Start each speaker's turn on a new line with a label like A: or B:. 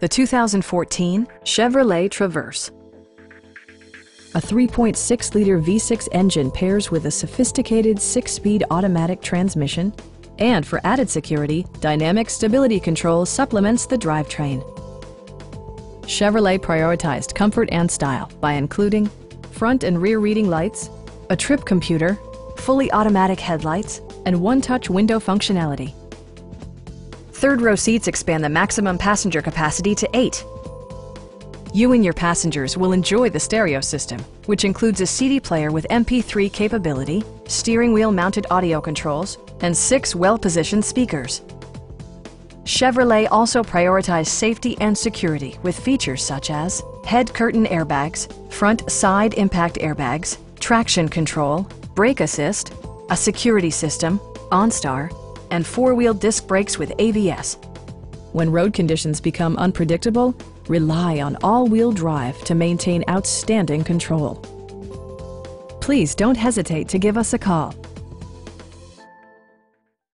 A: The 2014 Chevrolet Traverse. A 3.6-liter V6 engine pairs with a sophisticated six-speed automatic transmission, and for added security, Dynamic Stability Control supplements the drivetrain. Chevrolet prioritized comfort and style by including front and rear reading lights, a trip computer, fully automatic headlights, and one-touch window functionality. Third row seats expand the maximum passenger capacity to eight. You and your passengers will enjoy the stereo system, which includes a CD player with MP3 capability, steering wheel mounted audio controls, and six well-positioned speakers. Chevrolet also prioritized safety and security with features such as head curtain airbags, front side impact airbags, traction control, brake assist, a security system, OnStar, and four-wheel disc brakes with ABS. When road conditions become unpredictable, rely on all-wheel drive to maintain outstanding control. Please don't hesitate to give us a call.